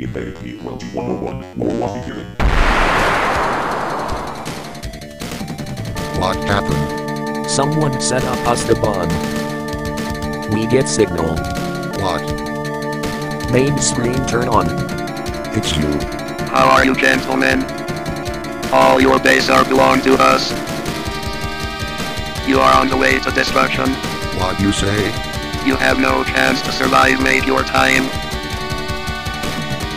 Embedded P12 101, war one beginning. What happened? Someone set up us the bomb. We get signal. What? Main screen turn on. It's you. How are you gentlemen? All your base are belong to us. You are on the way to destruction. What you say? You have no chance to survive mate your time.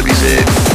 For